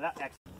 So that excellent.